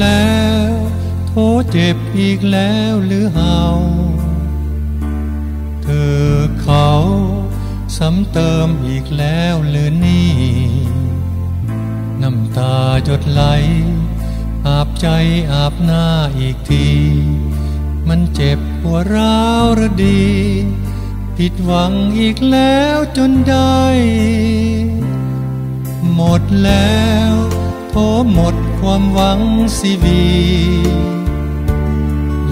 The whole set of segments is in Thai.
แล้วโทเจ็บอีกแล้วหรือเฮาเธอเขาซ้ำเติมอีกแล้วหรือนี่ น้ำตาจดไหล อาบใจอาบหน้าอีกที มันเจ็บปวดร้าวหรือดี ผิดหวังอีกแล้วจนได้ หมดแล้ว โทหมดความหวังสีวี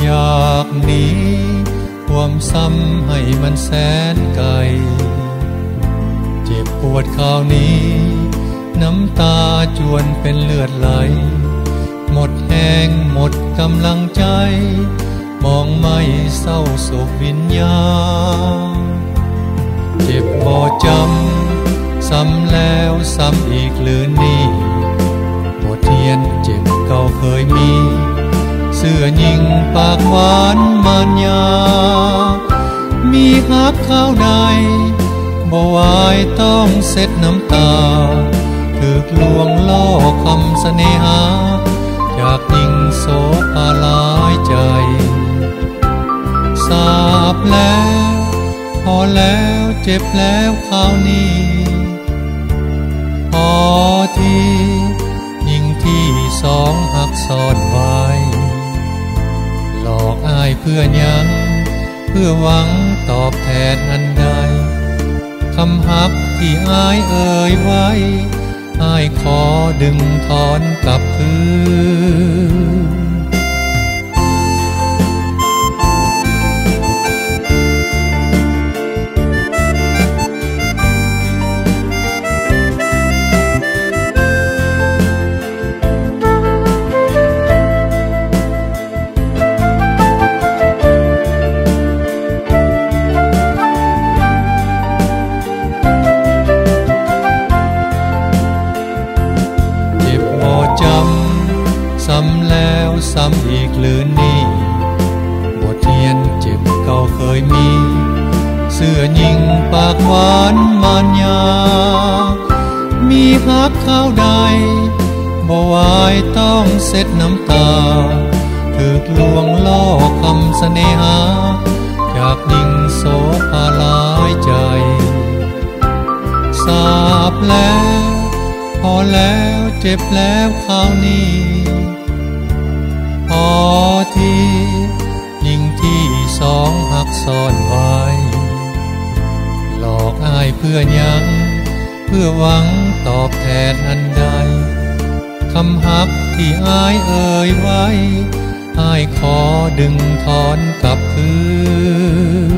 อยากหนีความซ้ำให้มันแสนไกล เจ็บปวดคราวนี้ น้ำตาจวนเป็นเลือดไหล หมดแหงหมดกำลังใจ มองไม่เศร้าโศกวิญญาณเจ็บบ่จำซ้ำแล้วซ้ำอีกหรือนี่ บทเรียนเจ็บเก่าเคยมี เสื้อยิงปากหวานมานยา มีฮักข้าวใดบ่วายต้องเซ็ดน้ำตาถือกลวงล่อคำเสน่หา จากยิงโสภาลายใจทราบแล้ว พอแล้วเจ็บแล้วคราวนี้พอทียิ่งที่ สองหักซ่อนไว้ หลอกอายเพื่อยัง เพื่อหวังตอบแทนอันใดคำหักที่อายเอ่ยไว้อายขอดึงถอนกลับคืนำซ้ำแล้วซ้ำอีกหรือนี่บทเรียนเจ็บเก่าเคยมี เสื้อยิงปากหวานมานยา มีฮักข้าวใดบ่วายต้องเซ็ดน้ำตาถือกลวงล่อคำเสน่หา จากยิงโสภาลายใจทราบแล้ว พอแล้วเจ็บแล้วคราวนี้ อทียิ่งที่สองหักซ่อนไว้ หลอกอายเพื่อยัง เพื่อหวังตอบแทนอันใดคำหักที่อายเอ่ยไว้อายขอดึงถอนกลับคืน